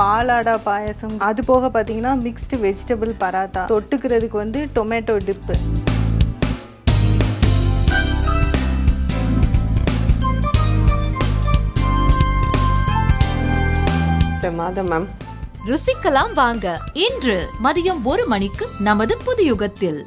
பாலாடா பாயாசம். அது போக பார்த்தீங்கன்னா மிக்ஸ்டு வெஜிடபிள் பராத்தா. தொட்டுக்கிறதுக்கு வந்து டொமேட்டோ டிப்பு மேம் ருசிக்கலாம் வாங்க. இன்று மதியம் ஒரு மணிக்கு நமது புது யுகத்தில்